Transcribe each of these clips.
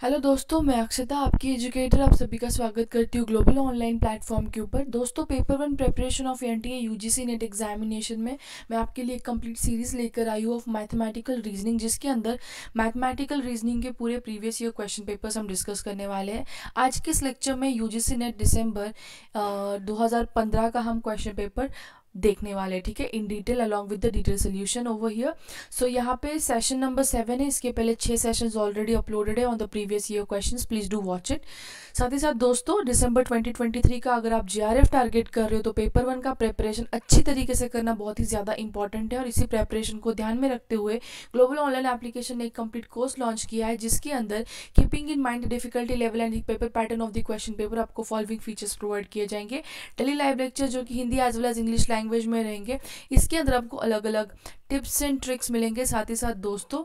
Hello दोस्तों, मैं अक्षता, आपकी एजुकेटर आप सभी का स्वागत करती हूँ ग्लोबल ऑनलाइन प्लेटफॉर्म के ऊपर। दोस्तों paper one preparation of N T A U G C NET examination में मैं आपके लिए एक कंप्लीट सीरीज़ लेकर आई हूँ ऑफ़ मैथमेटिकल रीजनिंग जिसके अंदर मैथमेटिकल रीजनिंग के पूरे प्रीवियस ईयर क्वेश्चन पेपर्स हम डिस्कस करने वाले हैं। आज के इस लेक्चर में यू जी सी नेट दिसंबर दो हज़ार पंद्रह का हम क्वेश्चन पेपर देखने वाले, ठीक है? In detail along with the detail solution over here so यहाँ पे सेशन नंबर सेवन है। इसके पहले छः सेशन ऑलरेडी अपलोडेड है on the previous year question please do watch it साथ ही साथ दोस्तों दिसंबर 2023 का अगर आप जीआरएफ टारगेट कर रहे हो तो पेपर वन का प्रेपरेशन अच्छी तरीके से करना बहुत ही ज़्यादा इंपॉर्टेंट है। और इसी प्रेपरेशन को ध्यान में रखते हुए ग्लोबल ऑनलाइन एप्लीकेशन ने एक कंप्लीट कोर्स लॉन्च किया है, जिसके अंदर keeping in mind difficulty level and paper pattern of the question paper आपको फॉलोइंग फीचर्स प्रोवाइड किए जाएँगे। टेली लाइव लेक्चर जो कि Hindi as well as English language में रहेंगे, इसके अंदर आपको अलग अलग टिप्स एंड ट्रिक्स मिलेंगे। साथ ही साथ दोस्तों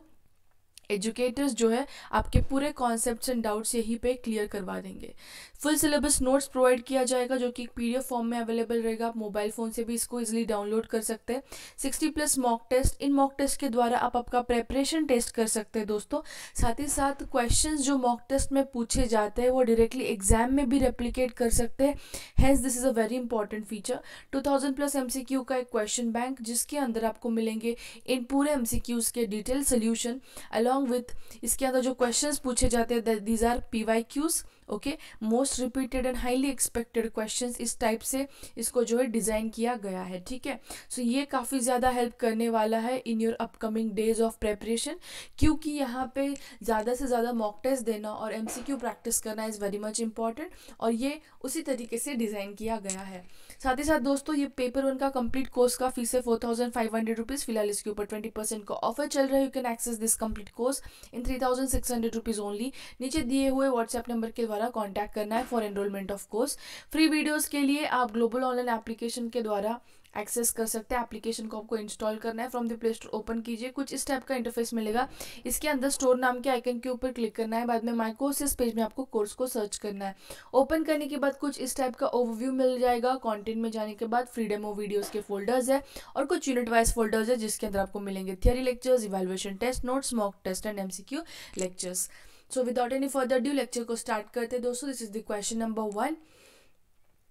एजुकेटर्स जो है, आपके पूरे कॉन्सेप्ट्स एंड डाउट्स यहीं पे क्लियर करवा देंगे। फुल सिलेबस नोट्स प्रोवाइड किया जाएगा, जो कि पीडीएफ फॉर्म में अवेलेबल रहेगा। आप मोबाइल फ़ोन से भी इसको इजीली डाउनलोड कर सकते हैं। सिक्सटी प्लस मॉक टेस्ट इन मॉक टेस्ट के द्वारा आप आपका प्रेपरेशन टेस्ट कर सकते हैं दोस्तों। साथ ही साथ क्वेश्चन जो मॉक टेस्ट में पूछे जाते हैं, वो डायरेक्टली एग्ज़ाम में भी रेप्लीकेट कर सकते हैं। Has this is a very important feature to plus M का एक क्वेश्चन बैंक जिसके अंदर आपको मिलेंगे इन पूरे एम के detail solution along along with इसके अंदर जो क्वेश्चंस पूछे जाते हैं these are P Y Qs okay most repeated and highly expected questions इस टाइप से इसको जो है डिज़ाइन किया गया है, ठीक है? सो ये काफ़ी ज़्यादा हेल्प करने वाला है in your upcoming days of preparation क्योंकि यहाँ पे ज़्यादा से ज़्यादा मॉक टेस्ट देना और एम प्रैक्टिस करना इज़ वेरी मच इंपॉर्टेंट और ये उसी तरीके से डिज़ाइन किया गया है। साथ ही साथ दोस्तों, ये पेपर वन का कंप्लीट कोर्स का फ़ीस है four thousand five hundred rupees फ़िलहाल इसके ऊपर ट्वेंटी परसेंट का ऑफ़र चल रहा है। You can access this complete course in three thousand six hundred rupees only नीचे दिए हुए व्हाट्सएप नंबर के द्वारा कॉन्टैक्ट करना है for enrolment of course free videos के लिए आप ग्लोबल ऑनलाइन एप्लीकेशन के द्वारा एक्सेस कर सकते हैं। एप्लीकेशन को आपको इंस्टॉल करना है। From the play store open कीजिए। कुछ इस टाइप का इंटरफेस मिलेगा। इसके अंदर स्टोर नाम के आइकन के ऊपर क्लिक करना है। बाद में माई कोर्सेस पेज में आपको कोर्स को सर्च करना है। ओपन करने के बाद कुछ इस टाइप का ओवरव्यू मिल जाएगा। कॉन्टेंट में जाने के बाद फ्रीडम ऑफ़ वीडियोज़ के फोल्डर्स है और कुछ यूनिट वाइज फोल्डर्स है जिसके अंदर आपको मिलेंगे theory lectures evaluation test notes mock test and MCQ lectures so without any further due lecture को स्टार्ट करते हैं। दोस्तों this is the question number one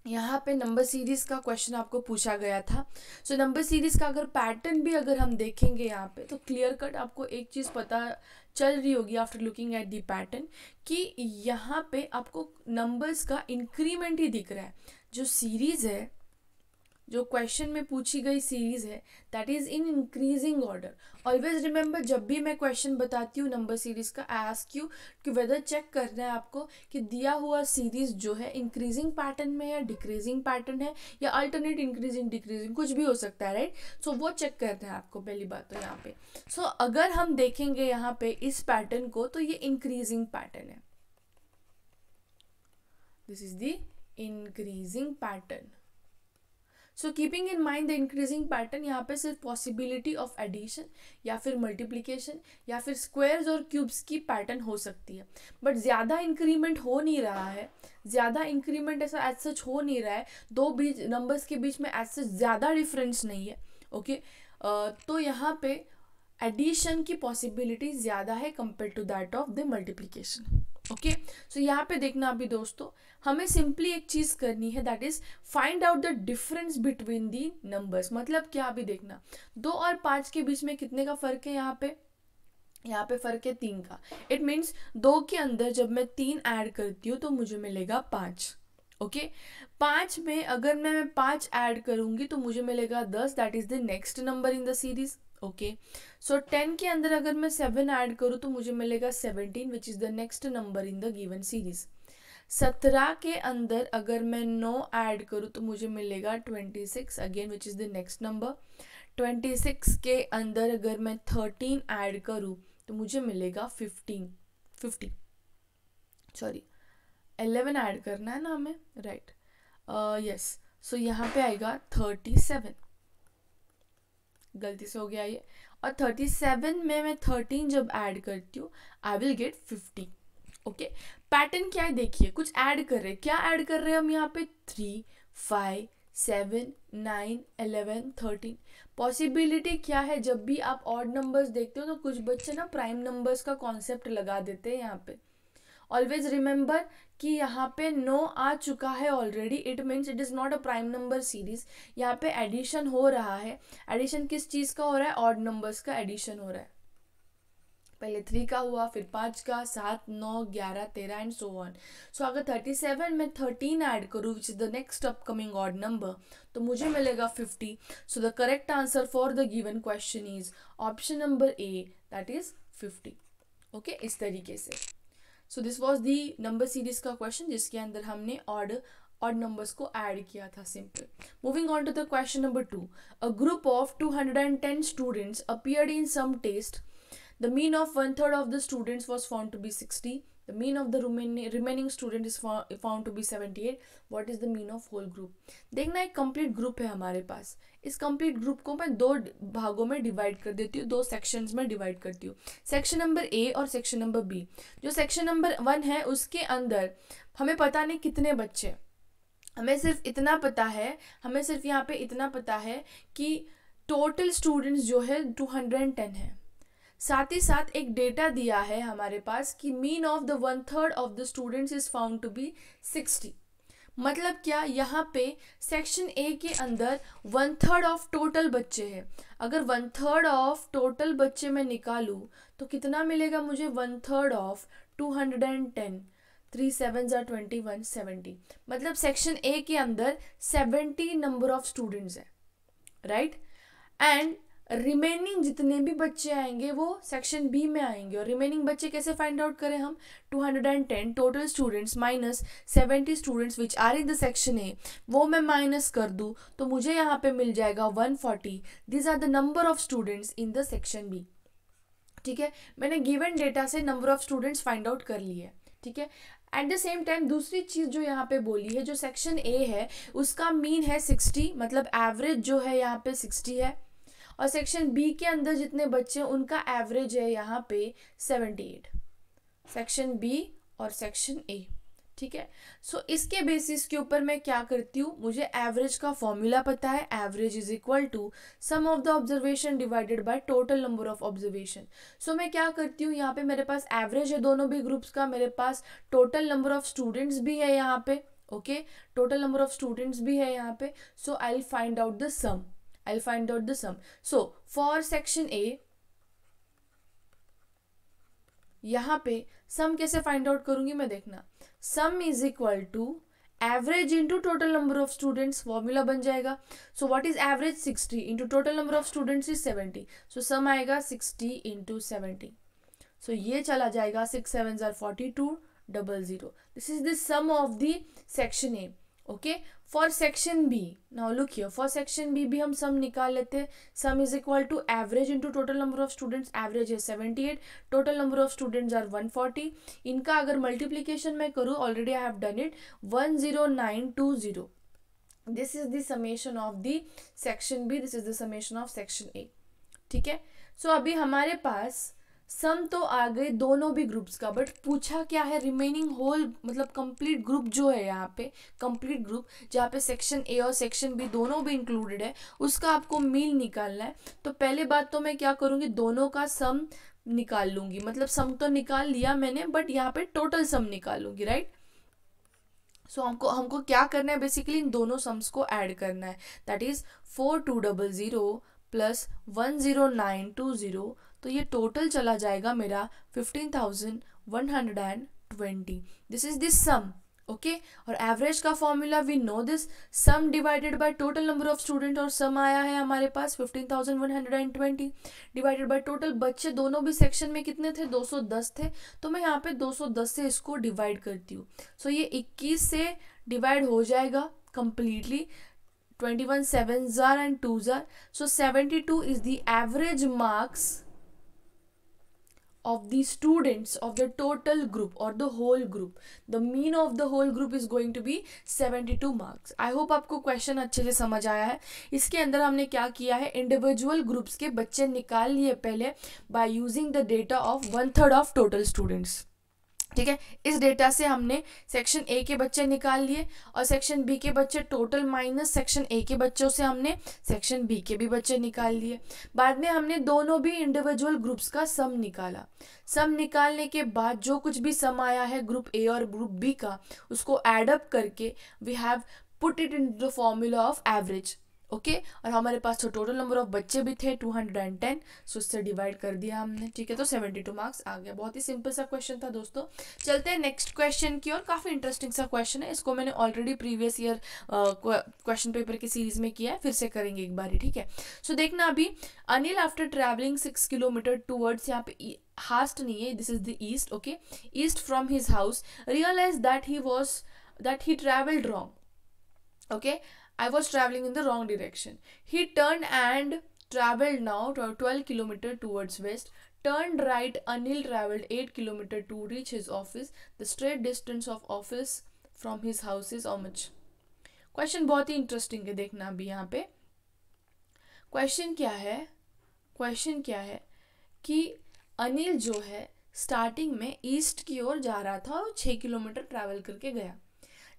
यहाँ पे नंबर सीरीज़ का क्वेश्चन आपको पूछा गया था। सो नंबर सीरीज़ का अगर पैटर्न भी अगर हम देखेंगे यहाँ पे तो क्लियर कट आपको एक चीज़ पता चल रही होगी after looking at the pattern कि यहाँ पे आपको नंबर्स का इंक्रीमेंट ही दिख रहा है। जो सीरीज़ है जो क्वेश्चन में पूछी गई सीरीज़ है that is in increasing order always remember जब भी मैं क्वेश्चन बताती हूँ नंबर सीरीज़ का आई आस्क यू कि वेदर चेक करना है आपको कि दिया हुआ सीरीज़ जो है इंक्रीजिंग पैटर्न में या डिक्रीजिंग पैटर्न है या अल्टरनेट इंक्रीजिंग डिक्रीजिंग कुछ भी हो सकता है राइट सो so, वो चेक करना है आपको पहली बात तो यहाँ पे. सो so, अगर हम देखेंगे यहाँ पे इस पैटर्न को तो ये इंक्रीजिंग पैटर्न है. This is the increasing pattern so keeping in mind the increasing pattern यहाँ पे सिर्फ़ पॉसिबिलिटी ऑफ़ एडिशन या फिर मल्टीप्लीकेशन या फिर स्क्वायर्स और क्यूब्स की पैटर्न हो सकती है बट ज़्यादा इंक्रीमेंट हो नहीं रहा है ज़्यादा इंक्रीमेंट ऐसा एज सच हो नहीं रहा है दो बीच नंबर्स के बीच में एज सच ज़्यादा डिफरेंस नहीं है ओके okay? uh, तो यहाँ पे एडिशन की पॉसिबिलिटी ज़्यादा है compare to that of the multiplication okay? सो यहाँ पे देखना अभी दोस्तों, हमें सिंपली एक चीज़ करनी है that is find out the difference between the numbers मतलब क्या अभी देखना? दो और पाँच के बीच में कितने का फ़र्क है यहाँ पे? यहाँ पे फ़र्क है तीन का। इट मीन्स दो के अंदर जब मैं तीन ऐड करती हूँ तो मुझे मिलेगा पाँच। ओके? okay? पाँच में अगर मैं पाँच ऐड करूँगी तो मुझे मिलेगा दस that is the next number in the series okay so ten के अंदर अगर मैं सेवन ऐड करूँ तो मुझे मिलेगा seventeen which is the next number in the given series सत्रह के अंदर अगर मैं नौ ऐड करूँ तो मुझे मिलेगा twenty six again which is the next number twenty six के अंदर अगर मैं थर्टीन ऐड करूँ तो मुझे मिलेगा fifteen fifty sorry eleven add करना है ना हमें? राइट यस सो यहाँ पे आएगा थर्टी सेवन गलती से हो गया ये। और थर्टी सेवन में मैं थर्टीन जब ऐड करती हूँ I will get fifty okay pattern क्या है देखिए, कुछ ऐड कर रहे हैं। क्या ऐड कर रहे हैं हम यहाँ पे? Three five seven nine eleven thirteen possibility क्या है? जब भी आप ऑड नंबर्स देखते हो तो कुछ बच्चे ना प्राइम नंबर्स का कॉन्सेप्ट लगा देते हैं यहाँ पे। ऑलवेज रिमेंबर कि यहाँ पे नो आ चुका है already it means it is not a prime number series यहाँ पे एडिशन हो रहा है. एडिशन किस चीज़ का हो रहा है? ऑड नंबर्स का एडिशन हो रहा है. पहले थ्री का हुआ, फिर पाँच का, सात, नौ, ग्यारह, तेरह एंड सो वन सो अगर थर्टी सेवन में थर्टीन ऐड करूँ which is the next upcoming odd number तो मुझे मिलेगा fifty so the correct answer for the given question is option number A that is fifty okay इस तरीके से. So this was the number series का question जिसके अंदर हमने ऑर्डर और नंबर्स को ऐड किया था simple moving on to the question number two a group of two hundred and ten students appear in some test the mean of one third of the students was found to be 60. The mean of the remaining remaining student is found to be 78. What is the mean of whole group? देखना एक complete group है हमारे पास। इस complete group को मैं दो भागों में डिवाइड कर देती हूँ, दो सेक्शंस में डिवाइड करती हूँ। सेक्शन नंबर ए और सेक्शन नंबर बी जो सेक्शन नंबर वन है, उसके अंदर हमें पता नहीं कितने बच्चे हमें सिर्फ़ इतना पता है, हमें सिर्फ़ यहाँ पे इतना पता है कि टोटल स्टूडेंट्स जो है टू हंड्रेड एंड टेन है। साथ ही साथ एक डेटा दिया है हमारे पास कि mean of the one third of the students is found to be sixty मतलब क्या यहाँ पे सेक्शन ए के अंदर वन थर्ड ऑफ़ टोटल बच्चे हैं? अगर वन थर्ड ऑफ़ टोटल बच्चे मैं निकालूँ तो कितना मिलेगा मुझे? One third of two hundred and ten three seven tsar twenty one seventy मतलब सेक्शन ए के अंदर सेवेंटी नंबर ऑफ़ स्टूडेंट्स हैं. राइट एंड रिमेनिंग जितने भी बच्चे आएँगे, वो सेक्शन बी में आएँगे। और रिमेनिंग बच्चे कैसे फाइंड आउट करें हम? 210 total students minus 70 students which are in the section A वो मैं माइनस कर दूँ तो मुझे यहाँ पे मिल जाएगा 140 these are the number of students in the section B ठीक है? मैंने गिवन डेटा से number of students find out कर लिए ठीक है? एट द सेम टाइम दूसरी चीज़ जो यहाँ पे बोली है, जो सेक्शन ए है, उसका मीन है सिक्सटी मतलब एवरेज जो है यहाँ पे सिक्सटी है। और सेक्शन बी के अंदर जितने बच्चे हैं उनका एवरेज है यहाँ पे सेवेंटी एट सेक्शन बी और सेक्शन ए ठीक है? सो so, इसके बेसिस के ऊपर मैं क्या करती हूँ? मुझे एवरेज का फॉर्मूला पता है. Average is equal to sum of the observation divided by total number of observation so मैं क्या करती हूँ? यहाँ पे मेरे पास एवरेज है दोनों भी ग्रुप्स का. मेरे पास टोटल नंबर ऑफ़ स्टूडेंट्स भी है यहाँ पे. Okay total number of students भी है यहाँ पे. So I find out the sum I'll find out the sum. So for section A, यहाँ पे सम कैसे फाइंड आउट करूँगी मैं देखना। Sum is equal to average into total number of students formula बन जाएगा। So what is average sixty into total number of students is seventy so sum आएगा sixty into seventy so ये चला जाएगा six seven jar forty two double zero this is the sum of the section A okay for section B now look here for section B भी हम sum निकाल लेते हैं। Sum is equal to average into total number of students average है seventy eight total number of students are one forty इनका अगर multiplication मैं करूँ already I have done it one zero nine two zero this is the summation of the section B this is the summation of section A ठीक है? सो अभी हमारे पास सम तो आ गए दोनों भी ग्रुप्स का बट पूछा क्या है? रिमेनिंग होल मतलब कंप्लीट ग्रुप जो है यहाँ पे कंप्लीट ग्रुप जहाँ पे सेक्शन ए और सेक्शन बी दोनों भी इंक्लूडेड है उसका आपको मील निकालना है। तो पहले बात तो मैं क्या करूँगी? दोनों का सम निकाल लूँगी। मतलब सम तो निकाल लिया मैंने बट यहाँ पे टोटल सम निकालूँगी राइट सो so, हमको हमको क्या करना है? बेसिकली इन दोनों सम्स को ऐड करना है। That is four two double zero plus one zero nine two zero तो ये टोटल चला जाएगा मेरा fifteen thousand one hundred and twenty this is this sum okay और एवरेज का formula we know this sum divided by total number of student और sum आया है हमारे पास fifteen thousand one hundred and twenty divided by total बच्चे दोनों भी section में कितने थे? दो सौ दस थे। तो मैं यहाँ पे दो सौ दस से इसको डिवाइड करती हूँ। सो so ये इक्कीस से डिवाइड हो जाएगा कंप्लीटली 21 7 जार and 2 जार so 72 is the average marks of the students of the total group or the whole group the mean of the whole group is going to be 72 marks i hope question अच्छे से समझ आया है इसके अंदर हमने क्या किया है इंडिविजुअल ग्रुप्स के बच्चे निकाल लिए पहले by using the data of one third of total students ठीक है? इस डेटा से हमने सेक्शन ए के बच्चे निकाल लिए और सेक्शन बी के बच्चे टोटल माइनस सेक्शन ए के बच्चों से हमने सेक्शन बी के भी बच्चे निकाल लिए। बाद में हमने दोनों भी इंडिविजुअल ग्रुप्स का सम निकाला। सम निकालने के बाद जो कुछ भी सम आया है ग्रुप ए और ग्रुप बी का, उसको एडअप करके we have put it in the formula of average okay? okay? और हमारे पास तो टोटल नंबर ऑफ़ बच्चे भी थे 210 सो उससे डिवाइड कर दिया हमने ठीक है? तो 72 मार्क्स आ गया। बहुत ही सिंपल सा क्वेश्चन था दोस्तों। चलते हैं नेक्स्ट क्वेश्चन की और काफ़ी इंटरेस्टिंग सा क्वेश्चन है। इसको मैंने already previous year question paper की सीरीज़ में किया है। फिर से करेंगे एक बार ठीक है? सो so, देखना अभी Anil after travelling six kilometre towards यहाँ पे हास्ट नहीं है this is the east okay east from his house realise that he was that he travelled wrong okay I was traveling in the wrong direction. He turned and traveled now 12 kilometer towards west. Turned right, Anil traveled 8 kilometer to reach his office. The straight distance of office from his house is how much? Question बहुत ही interesting है देखना अभी यहाँ पे question क्या है question क्या है कि अनिल जो है स्टार्टिंग में ईस्ट की ओर जा रहा था और छः किलोमीटर ट्रैवल करके गया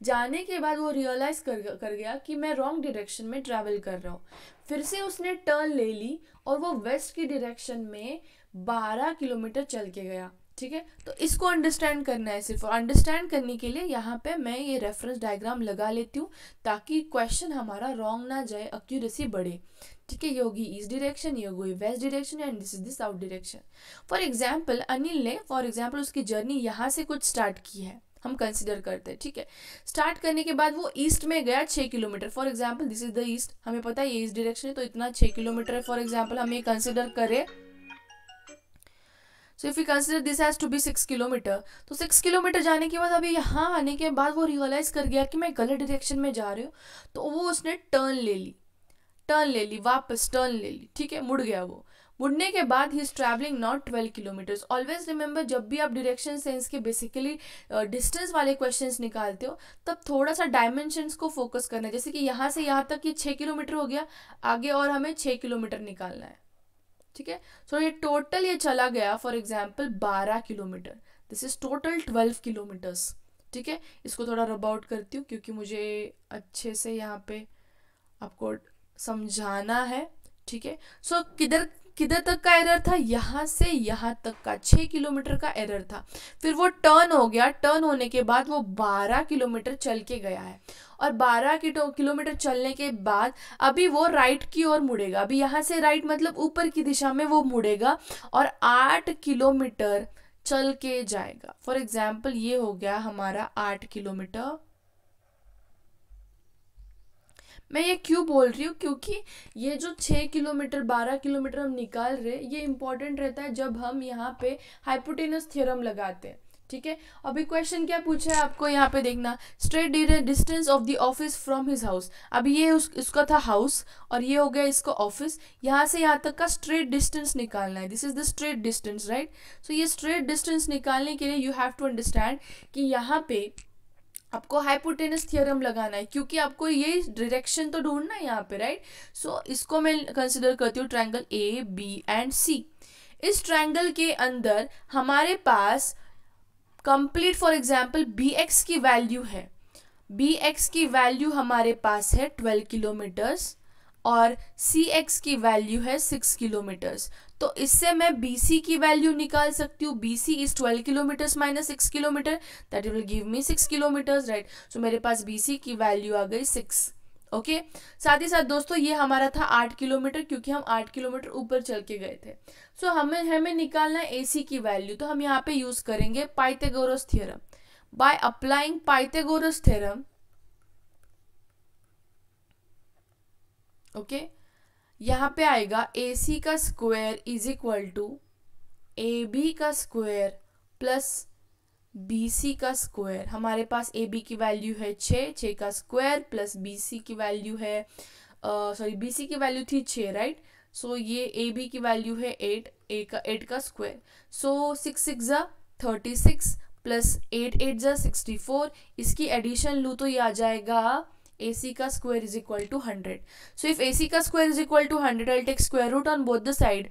जाने के बाद वो रियलाइज़ कर कर गया कि मैं रॉन्ग डायरेक्शन में ट्रैवल कर रहा हूँ। फिर से उसने टर्न ले ली और वो वेस्ट की डायरेक्शन में बारह किलोमीटर चल के गया, ठीक है? तो इसको अंडरस्टैंड करना है सिर्फ़। और अंडरस्टैंड करने के लिए यहाँ पे मैं ये रेफरेंस डायग्राम लगा लेती हूँ ताकि क्वेश्चन हमारा रॉन्ग ना जाए अक्यूरेसी बढ़े। ठीक है, ये होगी ईस्ट डायरेक्शन ये होगी west direction and this is the south direction for example Anil ने फॉर एग्ज़ाम्पल उसकी जर्नी यहाँ से कुछ स्टार्ट की है। हम कंसिडर करते हैं, ठीक है? स्टार्ट करने के बाद वो ईस्ट में गया छः kilometre. For example this is the east हमें पता है ये ईस्ट डायरेक्शन है तो इतना छः किलोमीटर है। फॉर एग्ज़ाम्पल हम ये कंसिडर करें। So if you consider this has to be six kilometre तो सिक्स किलोमीटर जाने के बाद अभी यहाँ आने के बाद वो रियलाइज़ कर गया कि मैं गलत डायरेक्शन में जा रही हूँ तो वो उसने टर्न ले ली। टर्न ले ली, वापस टर्न ले ली, ठीक है? मुड़ गया वो। मुड़ने के बाद ही is travelling not twelve kilometres always remember जब भी आप डायरेक्शन सेंस के बेसिकली डिस्टेंस uh, वाले क्वेश्चन निकालते हो तब थोड़ा सा डायमेंशंस को फोकस करना है। जैसे कि यहाँ से यहाँ तक ये छः किलोमीटर हो गया आगे और हमें छः किलोमीटर निकालना है। ठीक है? सो ये टोटल ये चला गया फॉर एग्ज़ाम्पल बारह kilometre this is total twelve kilometres ठीक है? इसको थोड़ा रब आउट करती हूँ क्योंकि मुझे अच्छे से यहाँ पे आपको समझाना है। ठीक है? सो किधर किधर तक का एरर था? यहाँ से यहाँ तक का छः किलोमीटर का एरर था। फिर वो टर्न हो गया। टर्न होने के बाद वो बारह किलोमीटर चल के गया है। और बारह किलोमीटर चलने के बाद अभी वो राइट की ओर मुड़ेगा। अभी यहाँ से राइट मतलब ऊपर की दिशा में वो मुड़ेगा और आठ किलोमीटर चल के जाएगा। फॉर एग्ज़ाम्पल ये हो गया हमारा आठ किलोमीटर मैं ये क्यों बोल रही हूँ? क्योंकि ये जो छः किलोमीटर, बारह किलोमीटर हम निकाल रहे ये इंपॉर्टेंट रहता है जब हम यहाँ पे हाइपोटेनस थ्योरम लगाते हैं, ठीक है? अभी क्वेश्चन क्या पूछा है आपको यहाँ पे देखना? Straight the distance of the office from his house अभी ये उस इसका था हाउस और ये हो गया इसका ऑफ़िस यहाँ से यहाँ तक का स्ट्रेट डिस्टेंस निकालना है। This is the straight distance right so ये स्ट्रेट डिस्टेंस निकालने के लिए यू हैव टू अंडरस्टैंड कि यहाँ पे आपको हाइपोटेनस थियरम लगाना है क्योंकि आपको ये डायरेक्शन तो ढूंढना है यहाँ पे राइट सो so, इसको मैं कंसिडर करती हूँ triangle A B and C इस ट्रायंगल के अंदर हमारे पास complete for example B X की वैल्यू है। बी एक्स की वैल्यू हमारे पास है ट्वेल्व किलोमीटर्स और सी एक्स की वैल्यू है सिक्स किलोमीटर्स तो इससे मैं सी की वैल्यू निकाल सकती हूँ। B C is twelve kilometres minus six kilometre that will give me six kilometres right so मेरे पास सी की वैल्यू आ गई सिक्स ओके okay? साथ ही साथ दोस्तों ये हमारा था आठ किलोमीटर क्योंकि हम आठ किलोमीटर ऊपर चल के गए थे। सो so, हमें हमें निकालना है सी की वैल्यू तो हम यहाँ पे यूज़ करेंगे Pythagoras theorem by applying Pythagoras theorem okay यहाँ पे आएगा ए सी का square is equal to A B का स्क्वायर प्लस बी सी का स्क्वायर हमारे पास ए बी की वैल्यू है छः छः का स्क्वायर प्लस बी सी की वैल्यू है सॉरी बी सी की वैल्यू थी छः राइट सो ये ए बी की वैल्यू है एट ए का एट का स्क्वायर सो सिक्स सिक्स ज़ा thirty six plus eight eight ज़ा सिक्सटी फोर इसकी एडिशन लूँ तो ये आ जाएगा AC का square is equal to 100. So if AC का square is equal to 100, I'll take square root on both the side.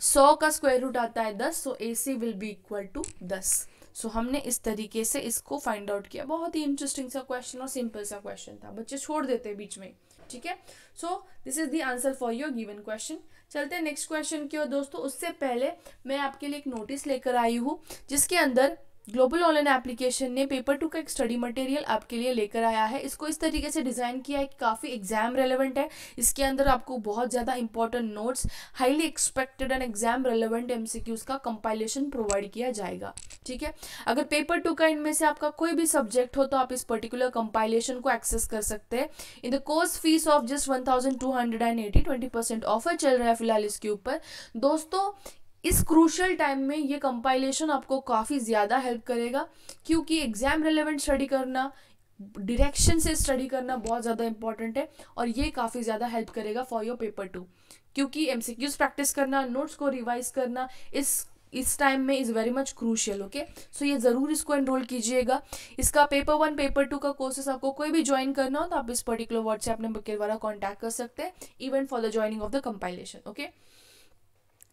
सौ का स्क्वायर रूट आता है दस so A C will be equal to दस. सो हमने इस तरीके से इसको फाइंड आउट किया। बहुत ही इंटरेस्टिंग सा क्वेश्चन और सिंपल सा क्वेश्चन था। बच्चे छोड़ देते हैं बीच में। ठीक है? So this is the answer for your given question चलते हैं नेक्स्ट क्वेश्चन की ओर। दोस्तों उससे पहले मैं आपके लिए एक नोटिस लेकर आई हूँ जिसके अंदर ग्लोबल ऑनलाइन एप्लीकेशन ने पेपर टू का एक स्टडी मटेरियल आपके लिए लेकर आया है। इसको इस तरीके से डिज़ाइन किया है कि काफ़ी एग्ज़ाम रेलेवेंट है। इसके अंदर आपको बहुत ज़्यादा important notes highly expected and exam relevant MCQs का कंपाइलेशन प्रोवाइड किया जाएगा। ठीक है? अगर पेपर टू का इनमें से आपका कोई भी सब्जेक्ट हो तो आप इस पर्टिकुलर कंपाइलेशन को एक्सेस कर सकते हैं। In the course fees of just one thousand two hundred and eighty twenty percent offer चल रहा है फ़िलहाल इसके ऊपर। दोस्तों इस क्रूशल टाइम में ये कंपाइलेशन आपको काफ़ी ज़्यादा हेल्प करेगा, क्योंकि एग्ज़ाम रिलेवेंट स्टडी करना डायरेक्शन से स्टडी करना बहुत ज़्यादा इंपॉर्टेंट है और ये काफ़ी ज़्यादा हेल्प करेगा फॉर योर पेपर टू क्योंकि एम प्रैक्टिस करना नोट्स को रिवाइज करना, इस इस टाइम में is very much crucial okay so ये ज़रूर इसको एनरोल कीजिएगा। इसका पेपर वन पेपर टू का कोर्सेस आपको कोई भी ज्वाइन करना हो तो आप इस पर्टिकुलर व्हाट्सएप नंबर के द्वारा कॉन्टैक्ट कर सकते हैं even for the joining of the compilation okay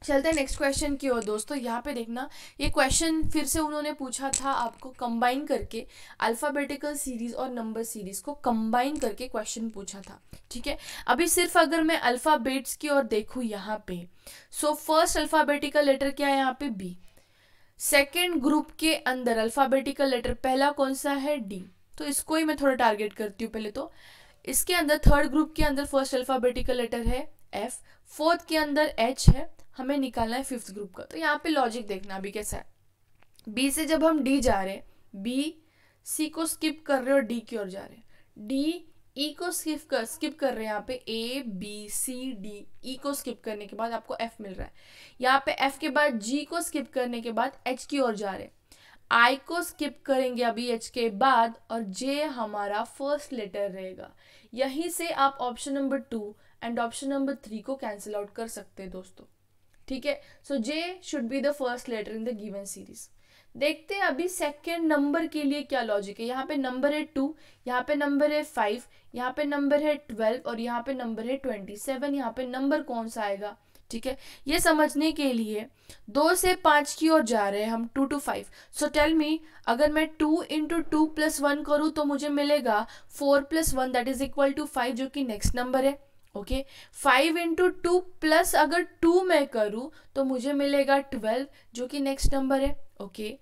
चलते हैं नेक्स्ट क्वेश्चन की ओर दोस्तों, यहाँ पे देखना, ये क्वेश्चन फिर से उन्होंने पूछा था आपको कंबाइन करके अल्फ़ाबेटिकल सीरीज़ और नंबर सीरीज़ को कंबाइन करके क्वेश्चन पूछा था, ठीक है? अभी सिर्फ़ अगर मैं अल्फ़ाबेट्स की ओर देखूँ यहाँ पे सो फ़र्स्ट अल्फ़ाबेटिकल लेटर क्या है यहाँ पे? बी सेकेंड ग्रुप के अंदर अल्फ़ाबेटिकल लेटर पहला कौन सा है? डी तो इसको ही मैं थोड़ा टारगेट करती हूँ पहले तो। इसके अंदर थर्ड ग्रुप के अंदर फ़र्स्ट अल्फ़ाबेटिकल लेटर है एफ़ फोर्थ के अंदर एच है, हमें निकालना है फिफ्थ ग्रुप का। तो यहाँ पे लॉजिक देखना अभी कैसा है। बी से जब हम डी जा रहे हैं बी सी को स्किप कर रहे हैं और डी की ओर जा रहे हैं। डी ई e को स्किप कर स्किप कर रहे हैं यहाँ पे A B C D E को स्किप करने के बाद आपको एफ़ मिल रहा है। यहाँ पे एफ़ के बाद जी को स्किप करने के बाद एच की ओर जा रहे हैं। आई को स्किप करेंगे अभी एच के बाद और जे हमारा फ़र्स्ट लेटर रहेगा। यहीं से आप option number two and option number three को कैंसिल आउट कर सकते हैं दोस्तों। ठीक है? So J should be the first letter in the given series देखते हैं अभी सेकेंड नंबर के लिए क्या लॉजिक है। यहाँ पे नंबर है टू यहाँ पे नंबर है फाइव यहाँ पे नंबर है ट्वेल्व और यहाँ पे नंबर है ट्वेंटी सेवन यहाँ पे नंबर कौन सा आएगा? ठीक है? ये समझने के लिए दो से पाँच की ओर जा रहे हैं हम two two five so tell me अगर मैं two into two plus one करूँ तो मुझे मिलेगा four plus one that is equal to five जो कि नेक्स्ट नंबर है। Okay five into two plus अगर टू मैं करूँ तो मुझे मिलेगा ट्वेल्व जो कि नेक्स्ट नंबर है. Okay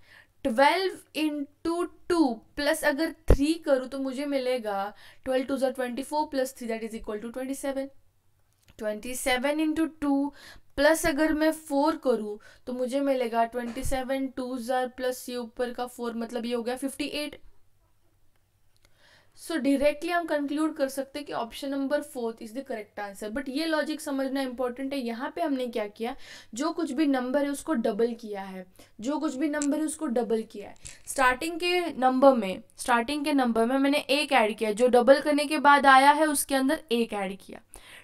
twelve into two plus अगर थ्री करूँ तो मुझे मिलेगा twelve two tsar twenty four plus three that is equal to twenty seven twenty seven into two plus अगर मैं फोर करूँ तो मुझे मिलेगा ट्वेंटी सेवन टू ज़ार प्लस ये ऊपर का फोर मतलब ये हो गया फिफ्टी एट सो डायरेक्टली हम कंक्लूड कर सकते हैं कि option number fourth is the correct answer but ये लॉजिक समझना इंपॉर्टेंट है। यहाँ पे हमने क्या किया? जो कुछ भी नंबर है, उसको डबल किया है। जो कुछ भी नंबर है, उसको डबल किया है। स्टार्टिंग के नंबर में स्टार्टिंग के नंबर में मैंने एक ऐड किया। जो डबल करने के बाद आया है, उसके अंदर एक ऐड किया।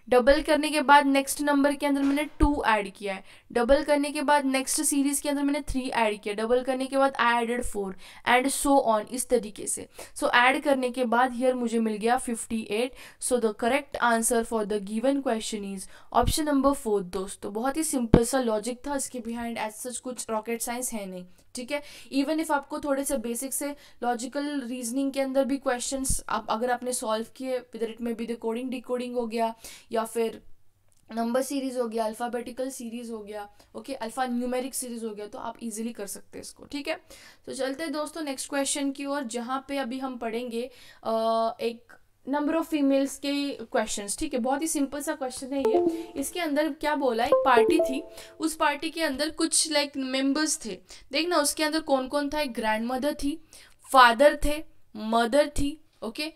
डबल करने के बाद नेक्स्ट नंबर के अंदर मैंने टू ऐड किया है। डबल करने के बाद नेक्स्ट सीरीज़ के अंदर मैंने थ्री ऐड किया। डबल करने के बाद I added four and so on इस तरीके से। सो so, ऐड करने के बाद हियर मुझे मिल गया fifty eight so the correct answer for the given question is option number four दोस्तों। बहुत ही सिंपल सा लॉजिक था इसके बिहाइंड एज सच कुछ रॉकेट साइंस है नहीं। ठीक है? इवन इफ़ आपको थोड़े से बेसिक से लॉजिकल रीजनिंग के अंदर भी क्वेश्चन आप अगर आपने सॉल्व किए whether it may be the coding decoding हो गया या फिर नंबर सीरीज़ हो गया अल्फ़ाबेटिकल सीरीज़ हो गया ओके अल्फ़ा न्यूमेरिक सीरीज़ हो गया तो आप इजीली कर सकते हैं इसको, ठीक है? तो चलते हैं दोस्तों नेक्स्ट क्वेश्चन की ओर, जहाँ पे अभी हम पढ़ेंगे एक नंबर ऑफ़ फीमेल्स के क्वेश्चंस ठीक है? बहुत ही सिंपल सा क्वेश्चन है ये। इसके अंदर क्या बोला, एक पार्टी थी, उस पार्टी के अंदर कुछ लाइक मेंबर्स थे। देखना, उसके अंदर कौन कौन था? एक ग्रैंड मदर थी फादर थे मदर थी okay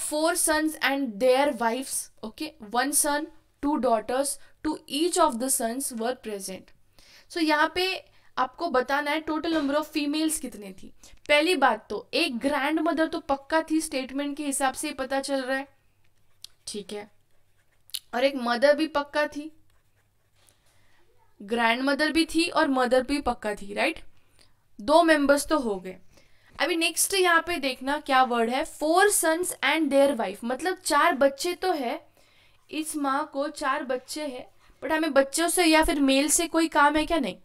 four sons and their wives okay one son two daughters to each of the sons were present. So यहाँ पे आपको बताना है टोटल नंबर ऑफ़ फीमेल्स कितने थी। पहली बात तो एक ग्रैंड मदर तो पक्का थी स्टेटमेंट के हिसाब से पता चल रहा है। ठीक है। और एक मदर भी पक्का थी। ग्रैंड मदर भी थी और मदर भी पक्का थी, राइट? दो मेंबर्स तो हो गए। अभी नेक्स्ट यहाँ पे देखना क्या वर्ड है, four sons and their wife. मतलब चार बच्चे तो है इस माँ को चार बच्चे हैं बट हमें बच्चों से या फिर मेल से कोई काम है क्या? नहीं।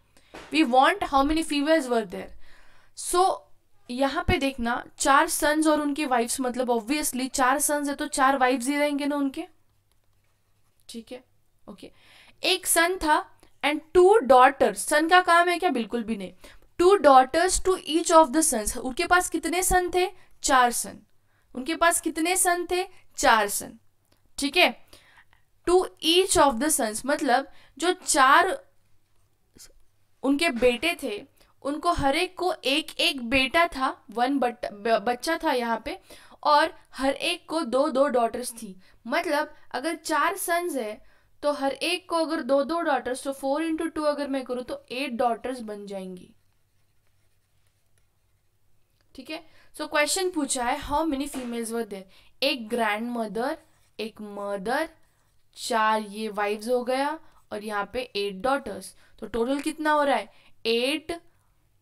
We want how many females were there so यहाँ पे देखना, चार सन्स और उनकी वाइफ्स मतलब ऑब्वियसली चार सन्स है तो चार वाइफ्स ही रहेंगे ना उनके? ठीक है? ओके एक सन था एंड टू डॉटर्स सन का काम है क्या? बिल्कुल भी नहीं। Two daughters to each of the sons उनके पास कितने सन थे? चार सन उनके पास कितने सन थे? चार सन ठीक है? To each of the sons मतलब जो चार उनके बेटे थे, उनको हर एक को एक एक बेटा था वन बट बच्चा था यहाँ पे, और हर एक को दो दो डॉटर्स थी। मतलब अगर चार सन्स है तो हर एक को अगर दो दो डॉटर्स तो फोर इंटू टू अगर मैं करूँ तो एट डॉटर्स बन जाएँगी। ठीक है? सो क्वेश्चन पूछा है how many females were there एक ग्रैंड मदर एक मदर चार ये वाइफ्स हो गया और यहाँ पे एट डॉटर्स तो टोटल कितना हो रहा है? एट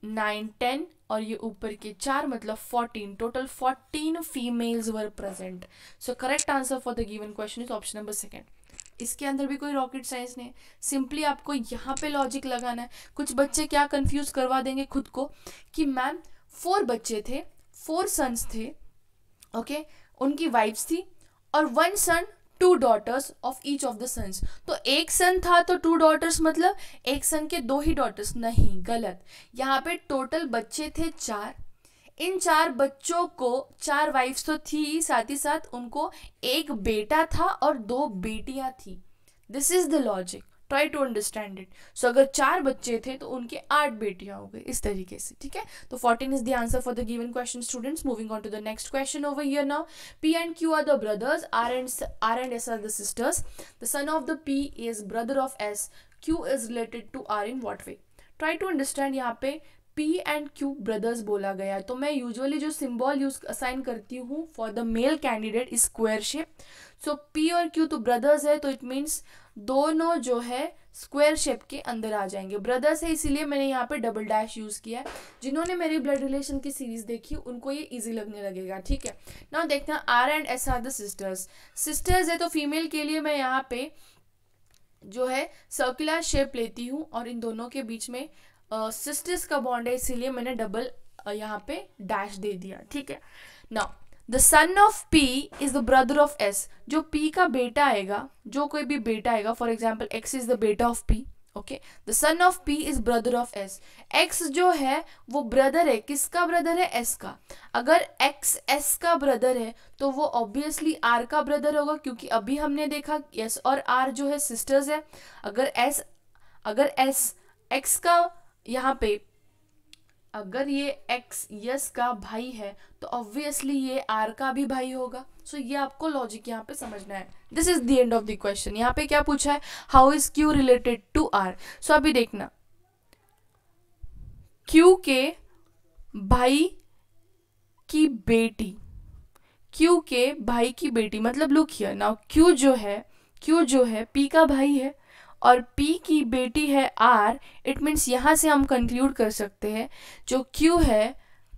नाइन टेन और ये ऊपर के चार मतलब fourteen total fourteen females were present so correct answer for the given question is option number second इसके अंदर भी कोई रॉकेट साइंस नहीं सिंपली आपको यहाँ पे लॉजिक लगाना है. कुछ बच्चे क्या कंफ्यूज करवा देंगे खुद को कि मैम फोर बच्चे थे फोर सन्स थे ओके okay? उनकी वाइफ्स थी और one son two daughters of each of the sons तो एक सन था तो टू डॉटर्स मतलब एक सन के दो ही डॉटर्स नहीं, गलत। यहाँ पे टोटल बच्चे थे चार। इन चार बच्चों को, चार वाइफ्स तो थी साथ ही साथ उनको एक बेटा था और दो बेटियाँ थी। This is the logic try to understand it so अगर चार बच्चे थे तो उनके आठ बेटियाँ हो गई, इस तरीके से, ठीक है? तो fourteen is the answer for the given question students moving on to the next question over here now P and Q are the brothers R and R and S are the sisters the son of the P is brother of S Q is related to R in what way try to understand यहाँ पे P and Q brothers बोला गया तो मैं usually जो symbol use assign करती हूँ for the male candidate is square shape so P और क्यू तो ब्रदर्स है तो इट मीन्स दोनों जो है स्क्वायर शेप के अंदर आ जाएँगे। ब्रदर्स है इसीलिए मैंने यहाँ पे डबल डैश यूज़ किया है। जिन्होंने मेरी ब्लड रिलेशन की सीरीज़ देखी, उनको ये इजी लगने लगेगा, ठीक है? ना देखते हैं R and S are the sisters sisters है तो फीमेल के लिए मैं यहाँ पे जो है सर्कुलर शेप लेती हूँ और इन दोनों के बीच में सिस्टर्स का बॉन्ड है, इसीलिए मैंने डबल यहाँ पे डैश दे दिया, ठीक है? ना the son of P is the brother of S जो पी का बेटा आएगा, जो कोई भी बेटा आएगा for example X is the बेटा of P okay the son of P is brother of S X जो है, वो ब्रदर है. किसका ब्रदर है? एस का. अगर एक्स एस का ब्रदर है तो वो ऑब्वियसली आर का ब्रदर होगा, क्योंकि अभी हमने देखा एस और आर जो है सिस्टर्स है. अगर एस अगर एस एक्स का यहाँ पे अगर ये एक्स यस का भाई है तो ऑब्वियसली ये आर का भी भाई होगा। सो so, ये आपको लॉजिक यहाँ पे समझना है। This is the end of the question यहाँ पे क्या पूछा है? How is Q related to R so अभी देखना। क्यू के भाई की बेटी। क्यू के भाई की बेटी। मतलब लुक हियर नाउ क्यू जो है क्यू जो है पी का भाई है। और P की बेटी है R इट मीन्स यहाँ से हम कंक्लूड कर सकते हैं जो Q है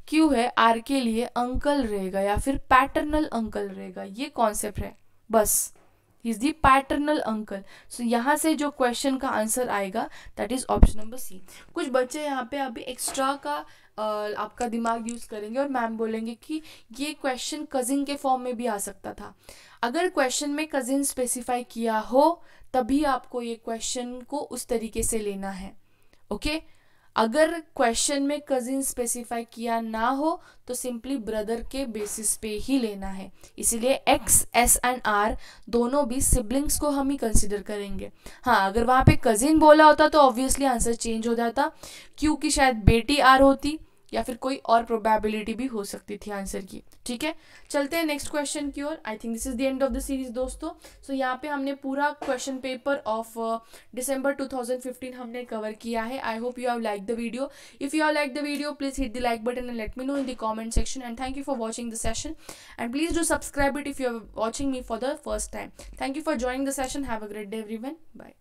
Q है R के लिए अंकल रहेगा या फिर पैटर्नल अंकल रहेगा ये कॉन्सेप्ट है। बस is the paternal uncle so यहाँ से जो क्वेश्चन का आंसर आएगा that is option number C कुछ बच्चे यहाँ पे अभी एक्स्ट्रा का Uh, आपका दिमाग यूज़ करेंगे और मैम बोलेंगे कि ये क्वेश्चन कजिन के फॉर्म में भी आ सकता था। अगर क्वेश्चन में कजिन स्पेसिफाई किया हो तभी आपको ये क्वेश्चन को उस तरीके से लेना है ओके? अगर क्वेश्चन में कजिन स्पेसिफाई किया ना हो तो सिंपली ब्रदर के बेसिस पे ही लेना है इसीलिए एक्स एस एंड आर दोनों भी सिबलिंग्स को हम ही कंसिडर करेंगे हाँ अगर वहाँ पे कजिन बोला होता तो ऑब्वियसली आंसर चेंज हो जाता, क्योंकि शायद बेटी आर होती या फिर कोई और प्रोबेबिलिटी भी हो सकती थी आंसर की। ठीक है? चलते हैं नेक्स्ट क्वेश्चन की ओर। I think this is the end of the series दोस्तों। सो so, यहाँ पे हमने पूरा क्वेश्चन पेपर ऑफ़ डिसम्बर 2015 हमने कवर किया है। I hope you have like the video if you have like the video please hit the like button and let me know in the comment section and thank you for watching the session and please do subscribe it if you are watching me for the first time thank you for joining the session have a great day every bye